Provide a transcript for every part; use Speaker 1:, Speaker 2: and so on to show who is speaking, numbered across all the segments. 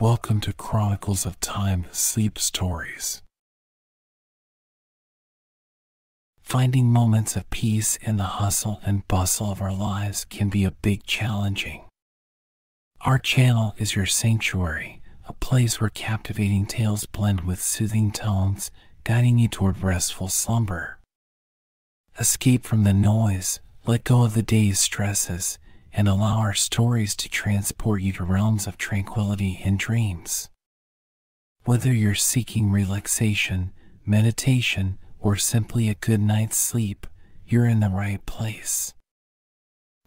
Speaker 1: Welcome to Chronicles of Time Sleep Stories. Finding moments of peace in the hustle and bustle of our lives can be a big challenging. Our channel is your sanctuary, a place where captivating tales blend with soothing tones, guiding you toward restful slumber. Escape from the noise, let go of the day's stresses, and allow our stories to transport you to realms of tranquility and dreams. Whether you're seeking relaxation, meditation, or simply a good night's sleep, you're in the right place.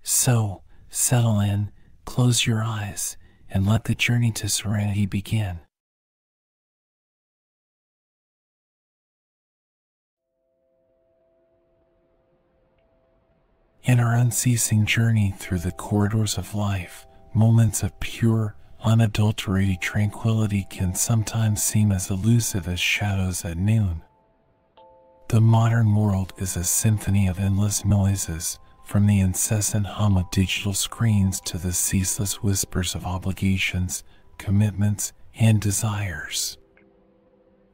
Speaker 1: So, settle in, close your eyes, and let the journey to serenity begin. In our unceasing journey through the corridors of life, moments of pure, unadulterated tranquility can sometimes seem as elusive as shadows at noon. The modern world is a symphony of endless noises, from the incessant hum of digital screens to the ceaseless whispers of obligations, commitments, and desires.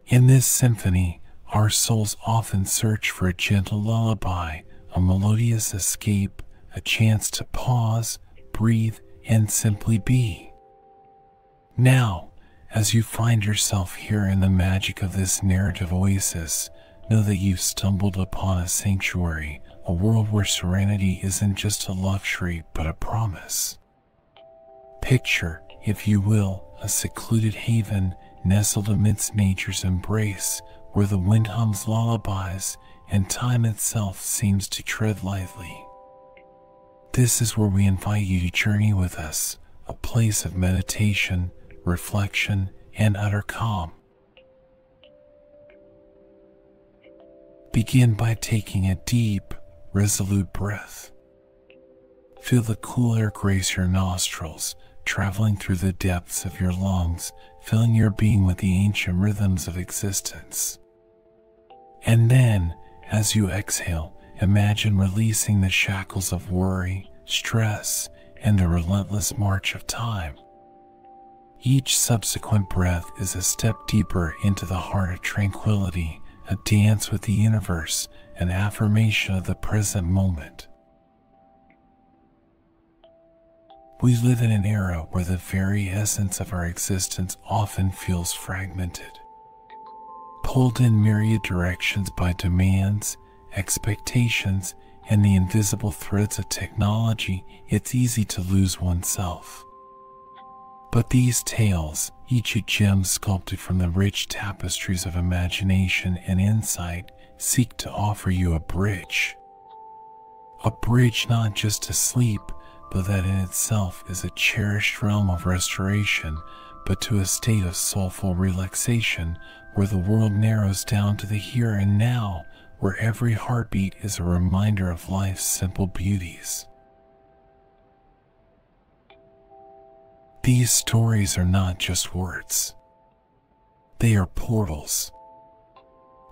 Speaker 1: In this symphony, our souls often search for a gentle lullaby a melodious escape, a chance to pause, breathe, and simply be. Now, as you find yourself here in the magic of this narrative oasis, know that you've stumbled upon a sanctuary, a world where serenity isn't just a luxury but a promise. Picture, if you will, a secluded haven nestled amidst nature's embrace, where the wind hums lullabies and time itself seems to tread lightly. This is where we invite you to journey with us, a place of meditation, reflection, and utter calm. Begin by taking a deep, resolute breath. Feel the cool air grace your nostrils, traveling through the depths of your lungs, filling your being with the ancient rhythms of existence. And then, as you exhale, imagine releasing the shackles of worry, stress, and the relentless march of time. Each subsequent breath is a step deeper into the heart of tranquility, a dance with the universe, an affirmation of the present moment. We live in an era where the very essence of our existence often feels fragmented pulled in myriad directions by demands, expectations, and the invisible threads of technology, it's easy to lose oneself. But these tales, each a gem sculpted from the rich tapestries of imagination and insight, seek to offer you a bridge. A bridge not just to sleep, but that in itself is a cherished realm of restoration, but to a state of soulful relaxation where the world narrows down to the here and now, where every heartbeat is a reminder of life's simple beauties. These stories are not just words, they are portals.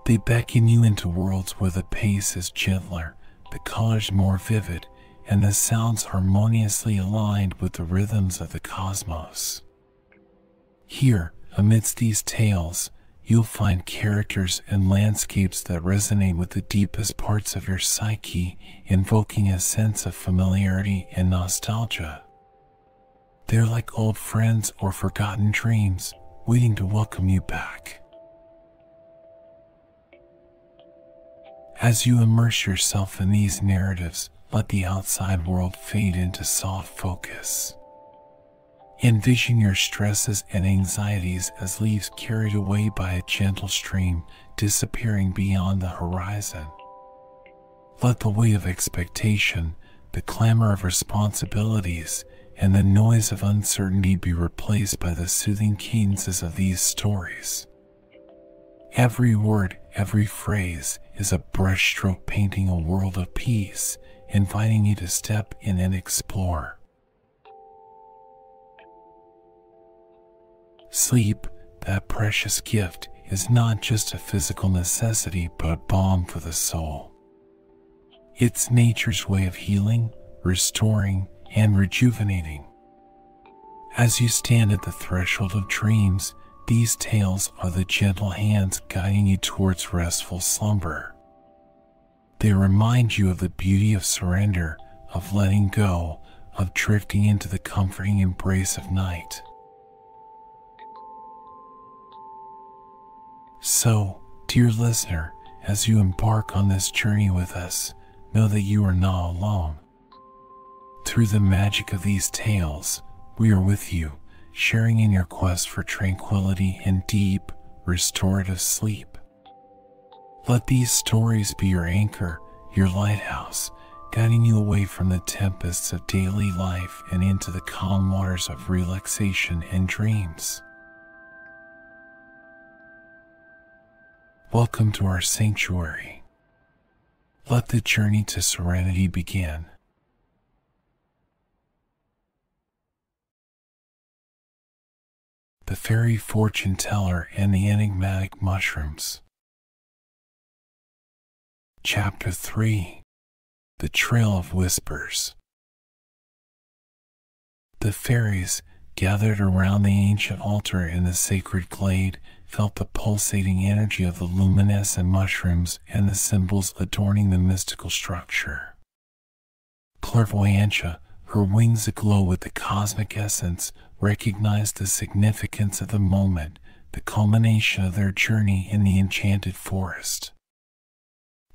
Speaker 1: They beckon you into worlds where the pace is gentler, the colors more vivid, and the sounds harmoniously aligned with the rhythms of the cosmos. Here, amidst these tales, you'll find characters and landscapes that resonate with the deepest parts of your psyche, invoking a sense of familiarity and nostalgia. They're like old friends or forgotten dreams, waiting to welcome you back. As you immerse yourself in these narratives, let the outside world fade into soft focus. Envision your stresses and anxieties as leaves carried away by a gentle stream, disappearing beyond the horizon. Let the weight of expectation, the clamor of responsibilities, and the noise of uncertainty be replaced by the soothing cadences of these stories. Every word, every phrase is a brushstroke painting a world of peace, inviting you to step in and explore. Sleep, that precious gift, is not just a physical necessity but balm for the soul. It's nature's way of healing, restoring, and rejuvenating. As you stand at the threshold of dreams, these tales are the gentle hands guiding you towards restful slumber. They remind you of the beauty of surrender, of letting go, of drifting into the comforting embrace of night. So, dear listener, as you embark on this journey with us, know that you are not alone. Through the magic of these tales, we are with you, sharing in your quest for tranquility and deep, restorative sleep. Let these stories be your anchor, your lighthouse, guiding you away from the tempests of daily life and into the calm waters of relaxation and dreams. Welcome to our sanctuary. Let the journey to serenity begin. The Fairy Fortune Teller and the Enigmatic Mushrooms. Chapter 3 The Trail of Whispers. The fairies, gathered around the ancient altar in the sacred glade, felt the pulsating energy of the luminescent mushrooms and the symbols adorning the mystical structure. Clairvoyantia, her wings aglow with the cosmic essence, recognized the significance of the moment, the culmination of their journey in the enchanted forest.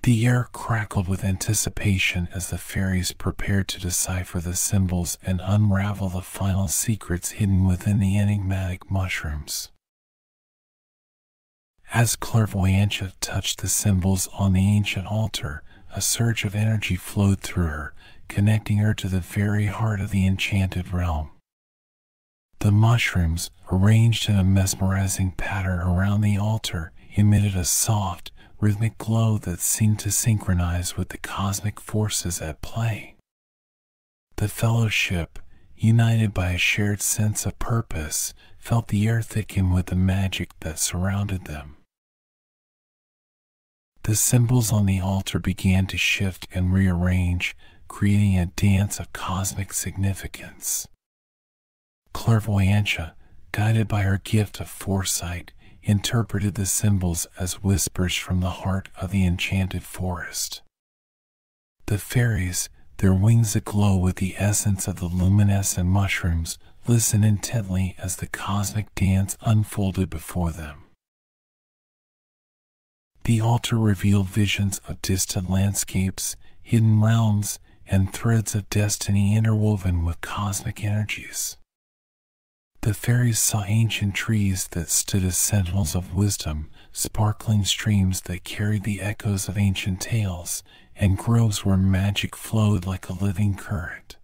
Speaker 1: The air crackled with anticipation as the fairies prepared to decipher the symbols and unravel the final secrets hidden within the enigmatic mushrooms. As clairvoyantia touched the symbols on the ancient altar, a surge of energy flowed through her, connecting her to the very heart of the enchanted realm. The mushrooms, arranged in a mesmerizing pattern around the altar, emitted a soft, rhythmic glow that seemed to synchronize with the cosmic forces at play. The fellowship, united by a shared sense of purpose, felt the air thicken with the magic that surrounded them. The symbols on the altar began to shift and rearrange, creating a dance of cosmic significance. Clairvoyantia, guided by her gift of foresight, interpreted the symbols as whispers from the heart of the enchanted forest. The fairies, their wings aglow with the essence of the luminescent mushrooms, listened intently as the cosmic dance unfolded before them. The altar revealed visions of distant landscapes, hidden realms, and threads of destiny interwoven with cosmic energies. The fairies saw ancient trees that stood as sentinels of wisdom, sparkling streams that carried the echoes of ancient tales, and groves where magic flowed like a living current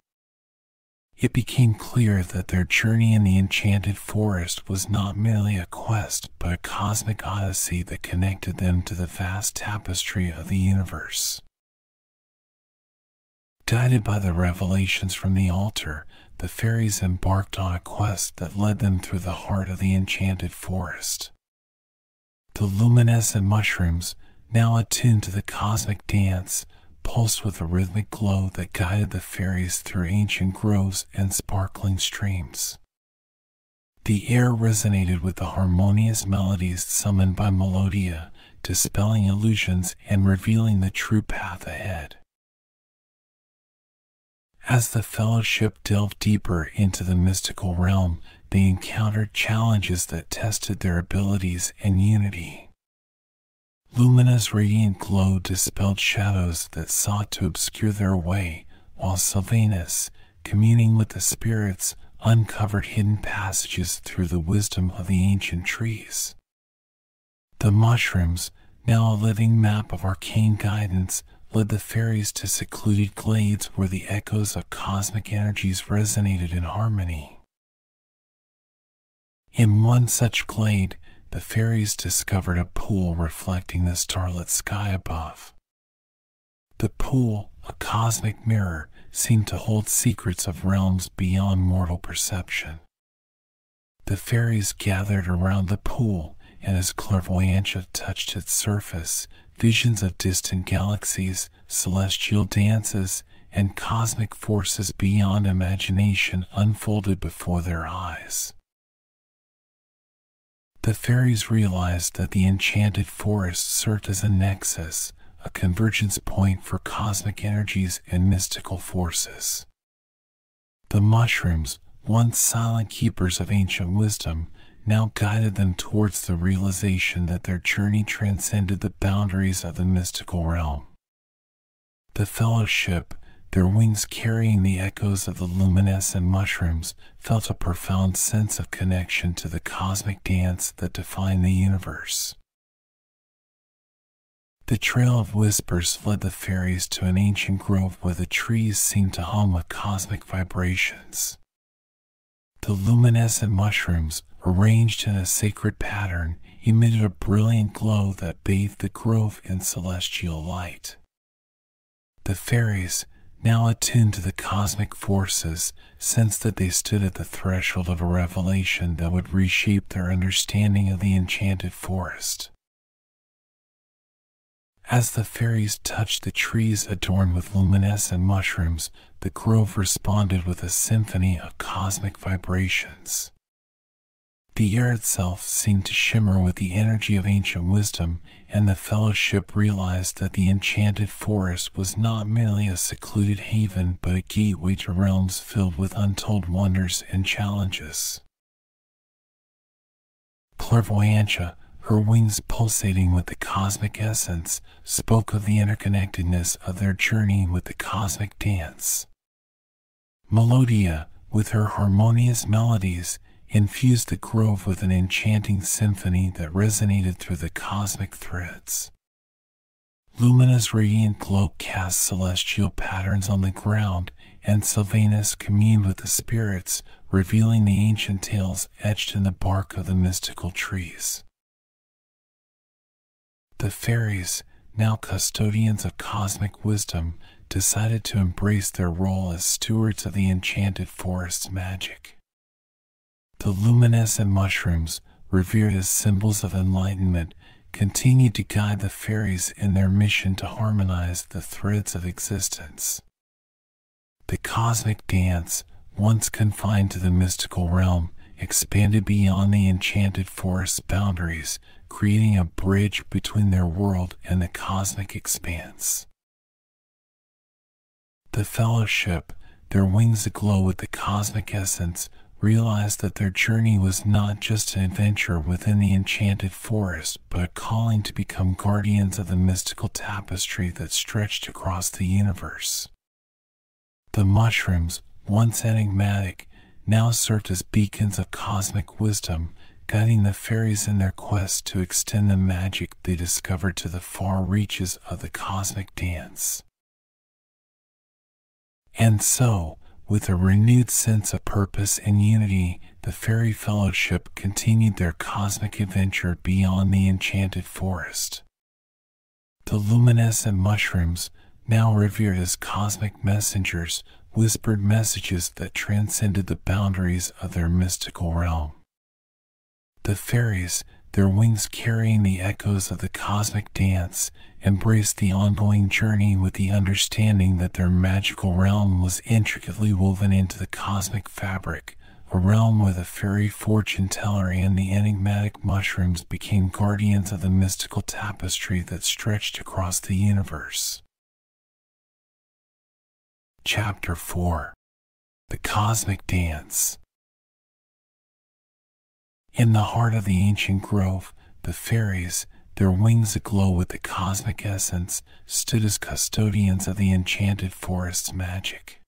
Speaker 1: it became clear that their journey in the enchanted forest was not merely a quest, but a cosmic odyssey that connected them to the vast tapestry of the universe. Guided by the revelations from the altar, the fairies embarked on a quest that led them through the heart of the enchanted forest. The luminescent mushrooms, now attuned to the cosmic dance, pulsed with a rhythmic glow that guided the fairies through ancient groves and sparkling streams. The air resonated with the harmonious melodies summoned by Melodia, dispelling illusions and revealing the true path ahead. As the fellowship delved deeper into the mystical realm, they encountered challenges that tested their abilities and unity. Lumina's radiant glow dispelled shadows that sought to obscure their way, while Sylvanus, communing with the spirits, uncovered hidden passages through the wisdom of the ancient trees. The mushrooms, now a living map of arcane guidance, led the fairies to secluded glades where the echoes of cosmic energies resonated in harmony. In one such glade, the fairies discovered a pool reflecting the starlit sky above. The pool, a cosmic mirror, seemed to hold secrets of realms beyond mortal perception. The fairies gathered around the pool, and as clairvoyantia touched its surface, visions of distant galaxies, celestial dances, and cosmic forces beyond imagination unfolded before their eyes. The fairies realized that the enchanted forest served as a nexus, a convergence point for cosmic energies and mystical forces. The mushrooms, once silent keepers of ancient wisdom, now guided them towards the realization that their journey transcended the boundaries of the mystical realm. The fellowship, their wings carrying the echoes of the luminescent mushrooms, felt a profound sense of connection to the cosmic dance that defined the universe. The trail of whispers led the fairies to an ancient grove where the trees seemed to hum with cosmic vibrations. The luminescent mushrooms, arranged in a sacred pattern, emitted a brilliant glow that bathed the grove in celestial light. The fairies, now attuned to the cosmic forces, sensed that they stood at the threshold of a revelation that would reshape their understanding of the enchanted forest. As the fairies touched the trees adorned with luminescent mushrooms, the grove responded with a symphony of cosmic vibrations. The air itself seemed to shimmer with the energy of ancient wisdom, and the fellowship realized that the enchanted forest was not merely a secluded haven but a gateway to realms filled with untold wonders and challenges. Clairvoyantia, her wings pulsating with the cosmic essence, spoke of the interconnectedness of their journey with the cosmic dance. Melodia, with her harmonious melodies, infused the grove with an enchanting symphony that resonated through the cosmic threads. Lumina's radiant glow cast celestial patterns on the ground, and Sylvanus communed with the spirits, revealing the ancient tales etched in the bark of the mystical trees. The fairies, now custodians of cosmic wisdom, decided to embrace their role as stewards of the enchanted forest's magic. The luminescent mushrooms, revered as symbols of enlightenment, continued to guide the fairies in their mission to harmonize the threads of existence. The cosmic dance, once confined to the mystical realm, expanded beyond the enchanted forest's boundaries, creating a bridge between their world and the cosmic expanse. The fellowship, their wings aglow with the cosmic essence, realized that their journey was not just an adventure within the enchanted forest, but a calling to become guardians of the mystical tapestry that stretched across the universe. The mushrooms, once enigmatic, now served as beacons of cosmic wisdom, guiding the fairies in their quest to extend the magic they discovered to the far reaches of the cosmic dance. And so, with a renewed sense of purpose and unity, the Fairy Fellowship continued their cosmic adventure beyond the enchanted forest. The luminescent mushrooms, now revered as cosmic messengers, whispered messages that transcended the boundaries of their mystical realm. The fairies, their wings carrying the echoes of the cosmic dance, embraced the ongoing journey with the understanding that their magical realm was intricately woven into the cosmic fabric, a realm where the fairy fortune teller and the enigmatic mushrooms became guardians of the mystical tapestry that stretched across the universe. Chapter 4 The Cosmic Dance in the heart of the ancient grove, the fairies, their wings aglow with the cosmic essence, stood as custodians of the enchanted forest's magic.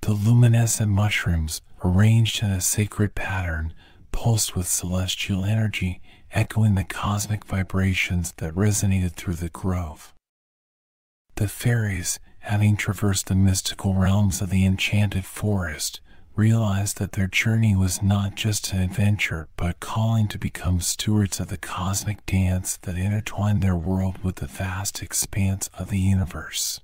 Speaker 1: The luminescent mushrooms, arranged in a sacred pattern, pulsed with celestial energy, echoing the cosmic vibrations that resonated through the grove. The fairies, having traversed the mystical realms of the enchanted forest, realized that their journey was not just an adventure, but a calling to become stewards of the cosmic dance that intertwined their world with the vast expanse of the universe.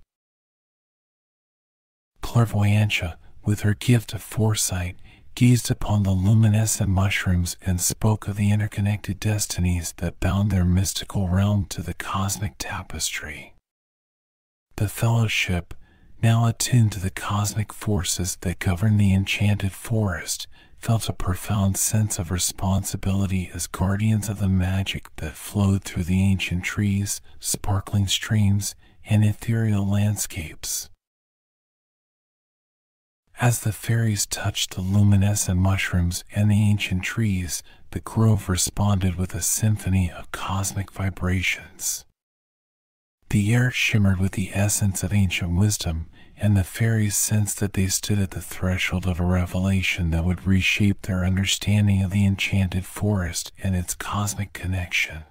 Speaker 1: Clairvoyantia, with her gift of foresight, gazed upon the luminescent mushrooms and spoke of the interconnected destinies that bound their mystical realm to the cosmic tapestry. The fellowship, now attuned to the cosmic forces that govern the enchanted forest, felt a profound sense of responsibility as guardians of the magic that flowed through the ancient trees, sparkling streams, and ethereal landscapes. As the fairies touched the luminescent mushrooms and the ancient trees, the grove responded with a symphony of cosmic vibrations. The air shimmered with the essence of ancient wisdom, and the fairies sensed that they stood at the threshold of a revelation that would reshape their understanding of the enchanted forest and its cosmic connection.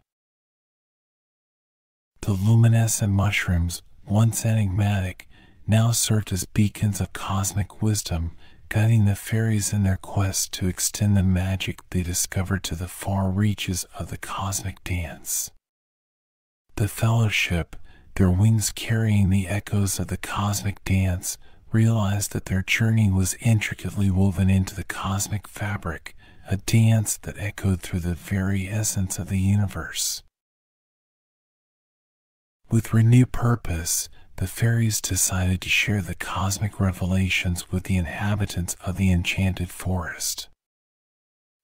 Speaker 1: The luminescent mushrooms, once enigmatic, now served as beacons of cosmic wisdom, guiding the fairies in their quest to extend the magic they discovered to the far reaches of the cosmic dance. The fellowship, their wings carrying the echoes of the cosmic dance, realized that their journey was intricately woven into the cosmic fabric, a dance that echoed through the very essence of the universe. With renewed purpose, the fairies decided to share the cosmic revelations with the inhabitants of the enchanted forest.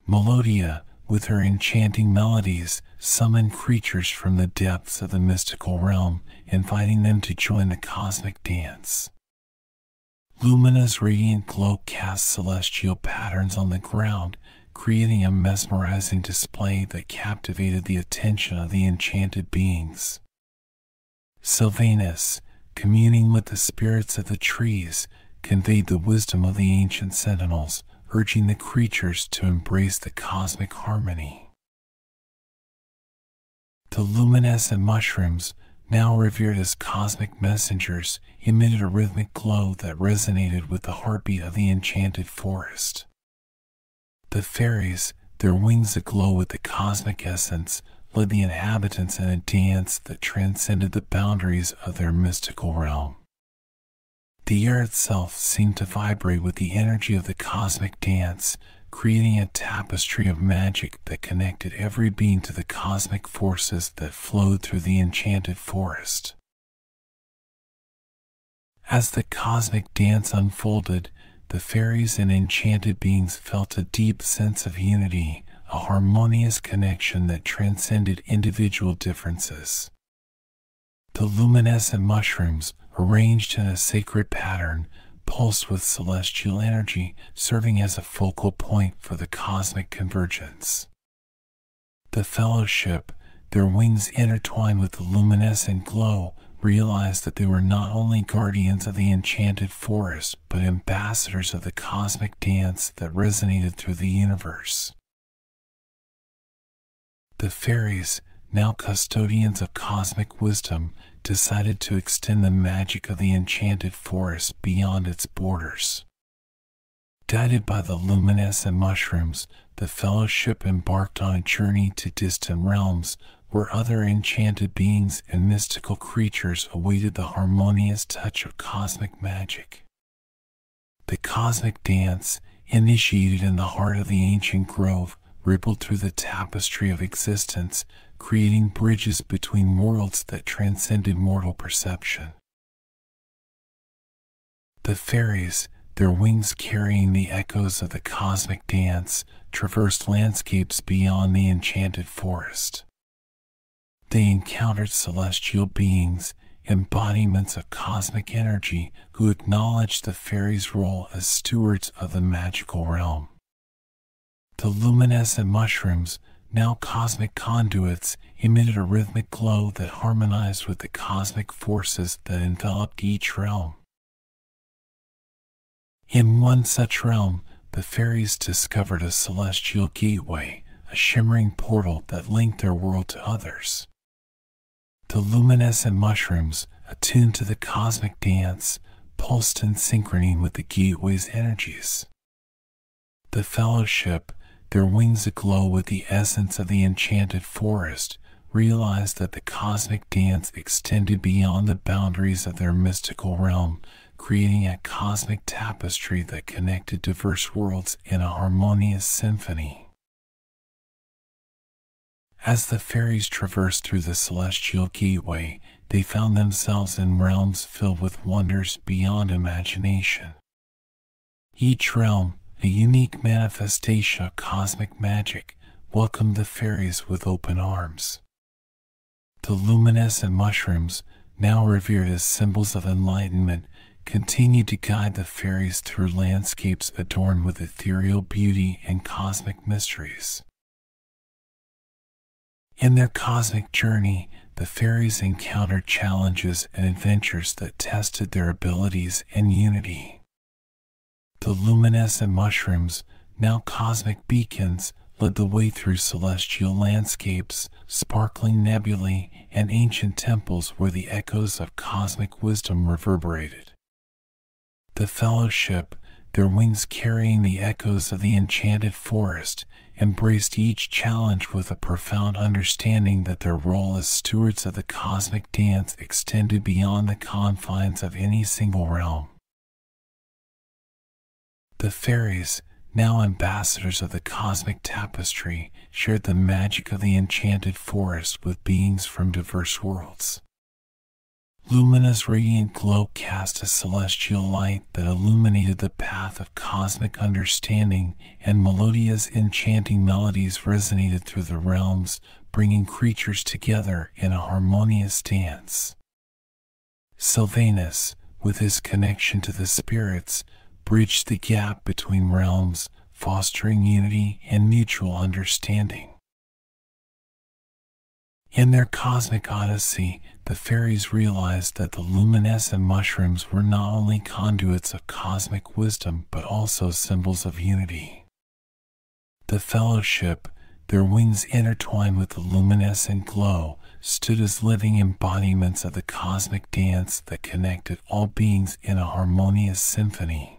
Speaker 1: Melodia, with her enchanting melodies, summoned creatures from the depths of the mystical realm, inviting them to join the cosmic dance. Lumina's radiant glow cast celestial patterns on the ground, creating a mesmerizing display that captivated the attention of the enchanted beings. Sylvanus, communing with the spirits of the trees, conveyed the wisdom of the ancient sentinels, urging the creatures to embrace the cosmic harmony. The luminescent mushrooms, now revered as cosmic messengers, emitted a rhythmic glow that resonated with the heartbeat of the enchanted forest. The fairies, their wings aglow with the cosmic essence, led the inhabitants in a dance that transcended the boundaries of their mystical realm. The air itself seemed to vibrate with the energy of the cosmic dance, creating a tapestry of magic that connected every being to the cosmic forces that flowed through the enchanted forest. As the cosmic dance unfolded, the fairies and enchanted beings felt a deep sense of unity, a harmonious connection that transcended individual differences. The luminescent mushrooms, arranged in a sacred pattern, pulsed with celestial energy, serving as a focal point for the cosmic convergence. The fellowship, their wings intertwined with the luminescent glow, realized that they were not only guardians of the enchanted forest, but ambassadors of the cosmic dance that resonated through the universe. The fairies, now custodians of cosmic wisdom, decided to extend the magic of the enchanted forest beyond its borders. Guided by the luminescent mushrooms, the fellowship embarked on a journey to distant realms where other enchanted beings and mystical creatures awaited the harmonious touch of cosmic magic. The cosmic dance, initiated in the heart of the ancient grove, rippled through the tapestry of existence, creating bridges between worlds that transcended mortal perception. The fairies, their wings carrying the echoes of the cosmic dance, traversed landscapes beyond the enchanted forest. They encountered celestial beings, embodiments of cosmic energy, who acknowledged the fairies' role as stewards of the magical realm. The luminescent mushrooms, now cosmic conduits, emitted a rhythmic glow that harmonized with the cosmic forces that enveloped each realm. In one such realm, the fairies discovered a celestial gateway, a shimmering portal that linked their world to others. The luminescent mushrooms, attuned to the cosmic dance, pulsed in synchrony with the gateway's energies. The fellowship, their wings aglow with the essence of the enchanted forest, realized that the cosmic dance extended beyond the boundaries of their mystical realm, creating a cosmic tapestry that connected diverse worlds in a harmonious symphony. As the fairies traversed through the celestial gateway, they found themselves in realms filled with wonders beyond imagination. Each realm, a unique manifestation of cosmic magic, welcomed the fairies with open arms. The luminescent mushrooms, now revered as symbols of enlightenment, continued to guide the fairies through landscapes adorned with ethereal beauty and cosmic mysteries. In their cosmic journey, the fairies encountered challenges and adventures that tested their abilities and unity. The luminescent mushrooms, now cosmic beacons, led the way through celestial landscapes, sparkling nebulae, and ancient temples where the echoes of cosmic wisdom reverberated. The Fellowship, their wings carrying the echoes of the enchanted forest, embraced each challenge with a profound understanding that their role as stewards of the cosmic dance extended beyond the confines of any single realm. The fairies, now ambassadors of the cosmic tapestry, shared the magic of the enchanted forest with beings from diverse worlds. Lumina's radiant glow cast a celestial light that illuminated the path of cosmic understanding, and Melodia's enchanting melodies resonated through the realms, bringing creatures together in a harmonious dance. Sylvanus, with his connection to the spirits, bridged the gap between realms, fostering unity and mutual understanding. In their cosmic odyssey, the fairies realized that the luminescent mushrooms were not only conduits of cosmic wisdom but also symbols of unity. The fellowship, their wings intertwined with the luminescent glow, stood as living embodiments of the cosmic dance that connected all beings in a harmonious symphony.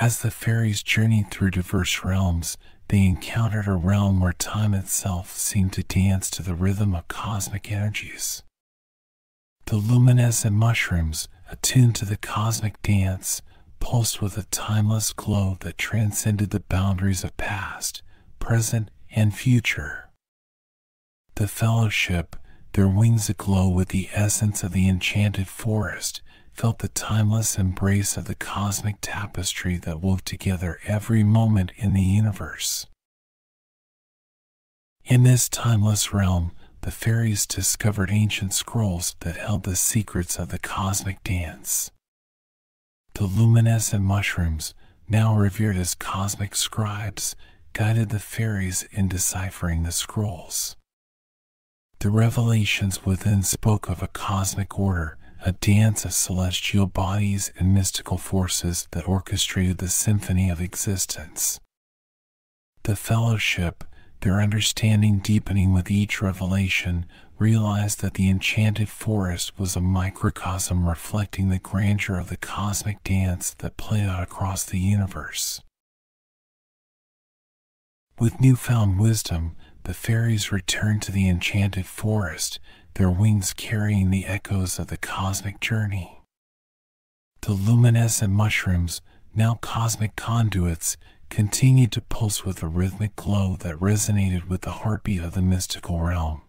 Speaker 1: As the fairies journeyed through diverse realms, they encountered a realm where time itself seemed to dance to the rhythm of cosmic energies. The luminescent mushrooms, attuned to the cosmic dance, pulsed with a timeless glow that transcended the boundaries of past, present, and future. The fellowship, their wings aglow with the essence of the enchanted forest, felt the timeless embrace of the cosmic tapestry that wove together every moment in the universe. In this timeless realm, the fairies discovered ancient scrolls that held the secrets of the cosmic dance. The luminescent mushrooms, now revered as cosmic scribes, guided the fairies in deciphering the scrolls. The revelations within spoke of a cosmic order a dance of celestial bodies and mystical forces that orchestrated the symphony of existence. The fellowship, their understanding deepening with each revelation, realized that the enchanted forest was a microcosm reflecting the grandeur of the cosmic dance that played out across the universe. With newfound wisdom, the fairies returned to the enchanted forest their wings carrying the echoes of the cosmic journey. The luminescent mushrooms, now cosmic conduits, continued to pulse with a rhythmic glow that resonated with the heartbeat of the mystical realm.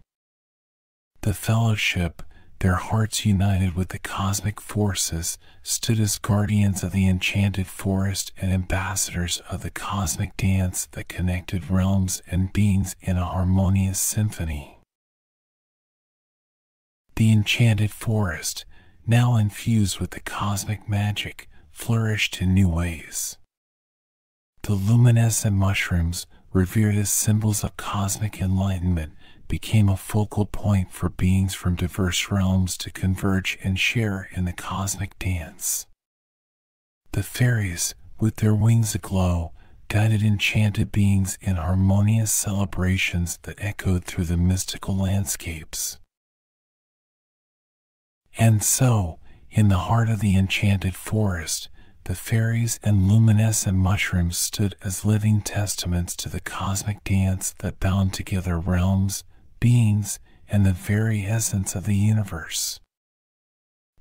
Speaker 1: The fellowship, their hearts united with the cosmic forces, stood as guardians of the enchanted forest and ambassadors of the cosmic dance that connected realms and beings in a harmonious symphony. The enchanted forest, now infused with the cosmic magic, flourished in new ways. The luminescent mushrooms, revered as symbols of cosmic enlightenment, became a focal point for beings from diverse realms to converge and share in the cosmic dance. The fairies, with their wings aglow, guided enchanted beings in harmonious celebrations that echoed through the mystical landscapes. And so, in the heart of the enchanted forest, the fairies and luminescent mushrooms stood as living testaments to the cosmic dance that bound together realms, beings, and the very essence of the universe.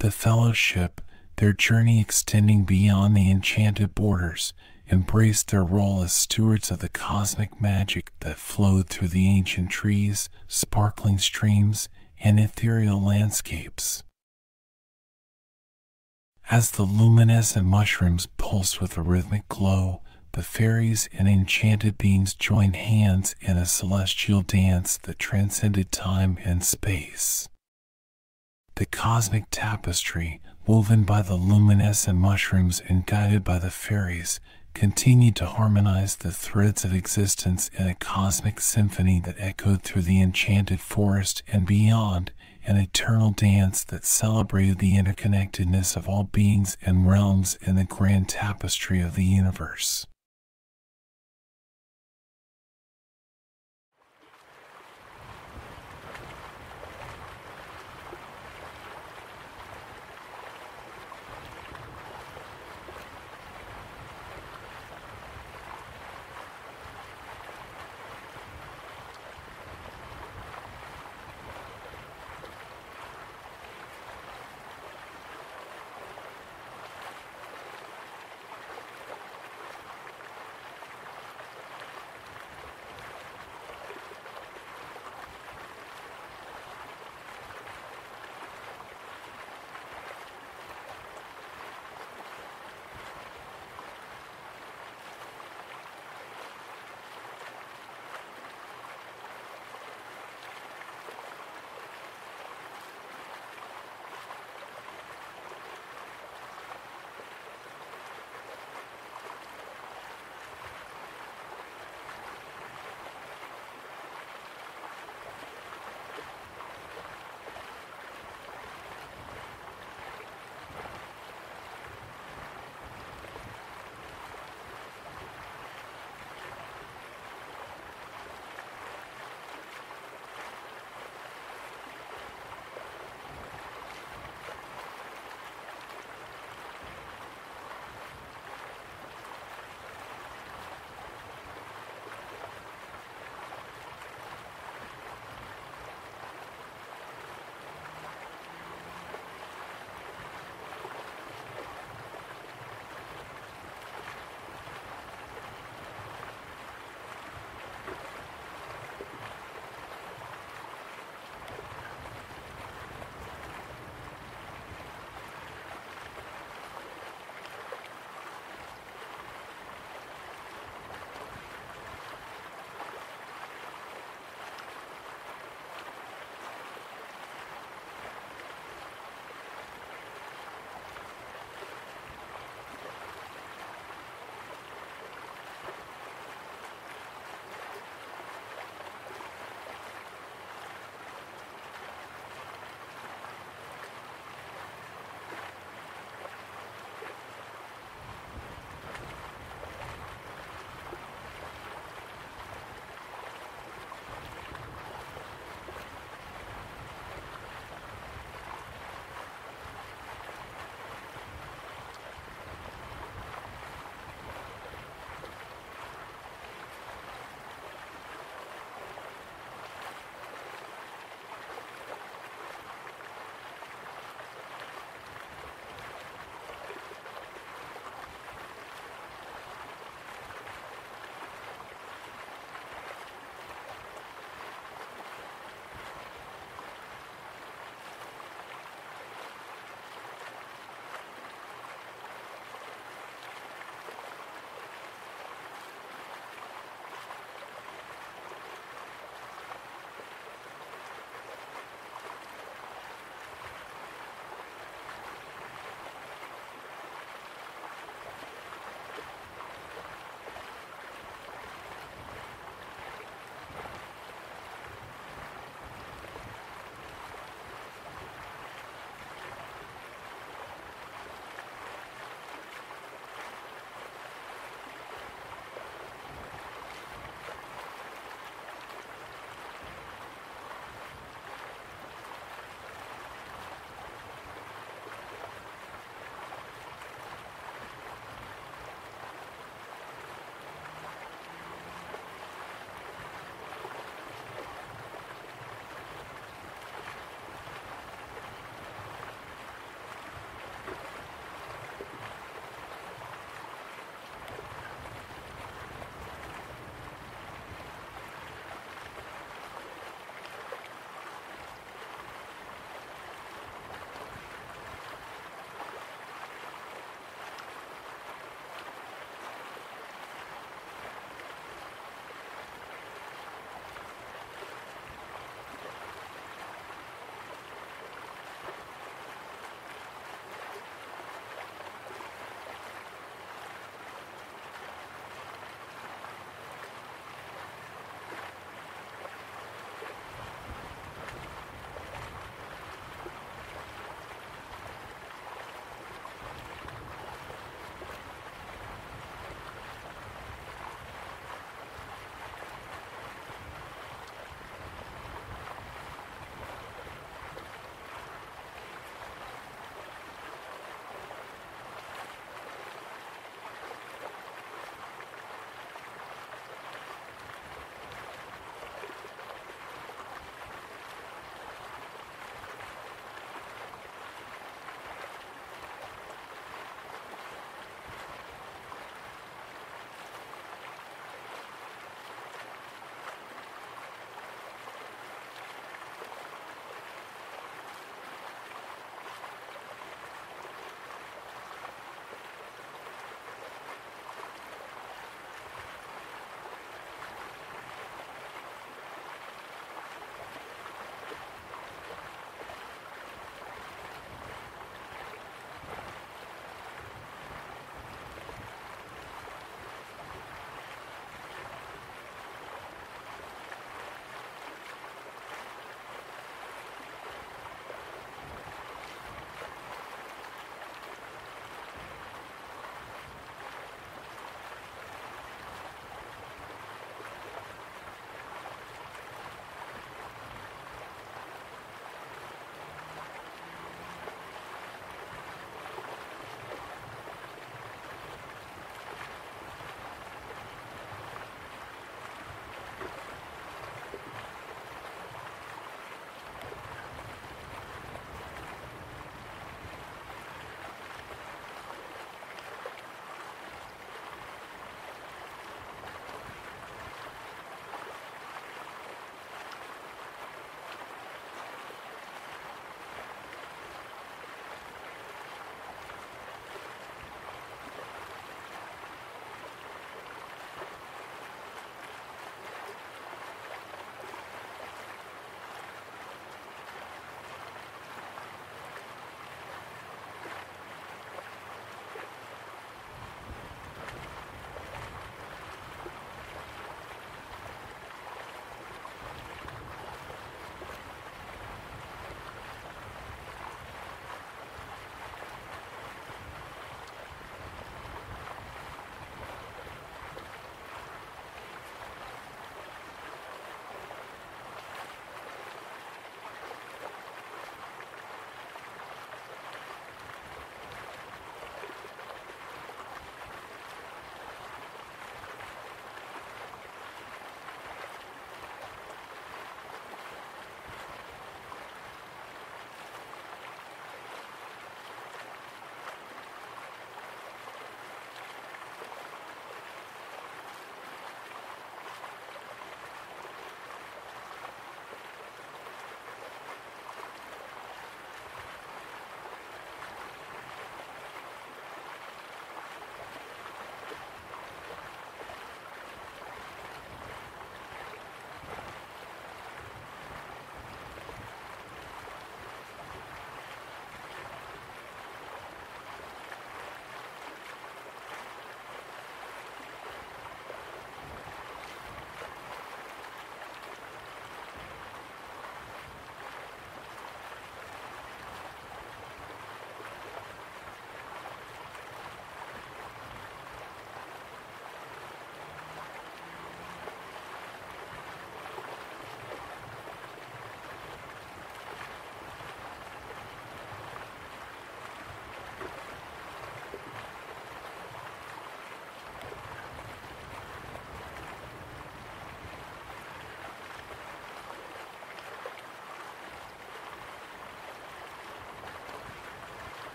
Speaker 1: The fellowship, their journey extending beyond the enchanted borders, embraced their role as stewards of the cosmic magic that flowed through the ancient trees, sparkling streams, and ethereal landscapes. As the luminescent mushrooms pulsed with a rhythmic glow, the fairies and enchanted beings joined hands in a celestial dance that transcended time and space. The cosmic tapestry, woven by the luminescent mushrooms and guided by the fairies, continued to harmonize the threads of existence in a cosmic symphony that echoed through the enchanted forest and beyond, an eternal dance that celebrated the interconnectedness of all beings and realms in the grand tapestry of the universe.